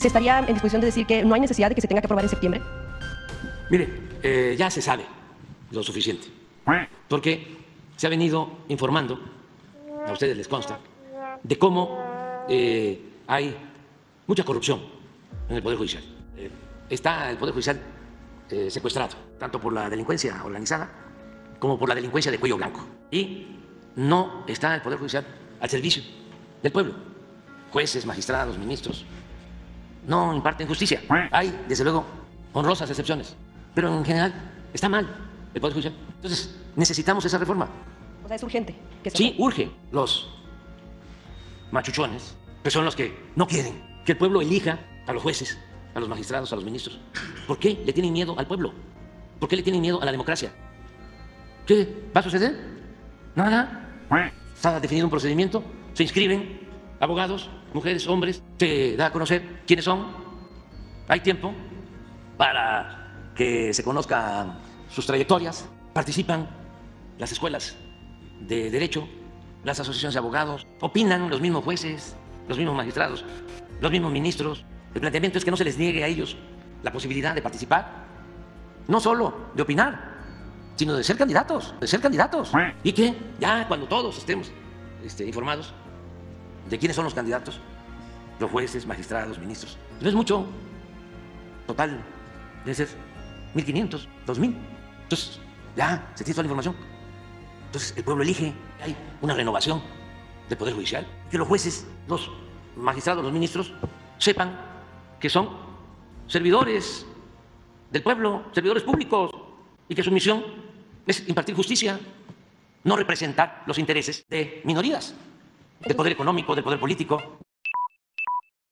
¿Se estaría en disposición de decir que no hay necesidad de que se tenga que aprobar en septiembre? Mire, eh, ya se sabe lo suficiente, porque se ha venido informando, a ustedes les consta, de cómo eh, hay mucha corrupción en el Poder Judicial. Eh, está el Poder Judicial secuestrado, tanto por la delincuencia organizada como por la delincuencia de cuello blanco. Y no está el Poder Judicial al servicio del pueblo. Jueces, magistrados, ministros no imparten justicia. Hay, desde luego, honrosas excepciones, pero en general está mal el Poder Judicial. Entonces, necesitamos esa reforma. O sea, es urgente. Que se Sí, apruebe. urge. Los machuchones, que son los que no quieren que el pueblo elija a los jueces, a los magistrados, a los ministros. ¿Por qué le tienen miedo al pueblo? ¿Por qué le tienen miedo a la democracia? ¿Qué va a suceder? Nada. Está definido un procedimiento, se inscriben abogados, mujeres, hombres, se da a conocer quiénes son, hay tiempo para que se conozcan sus trayectorias, participan las escuelas de derecho, las asociaciones de abogados, opinan los mismos jueces, los mismos magistrados, los mismos ministros. El planteamiento es que no se les niegue a ellos la posibilidad de participar, no solo de opinar, sino de ser candidatos, de ser candidatos. Y que ya cuando todos estemos este, informados de quiénes son los candidatos, los jueces, magistrados, ministros, no es mucho, total, debe ser 1.500, 2.000. Entonces, ya se tiene toda la información. Entonces, el pueblo elige, hay una renovación del Poder Judicial, que los jueces, los magistrados, los ministros, sepan que son servidores del pueblo, servidores públicos, y que su misión es impartir justicia, no representar los intereses de minorías, del poder económico, del poder político.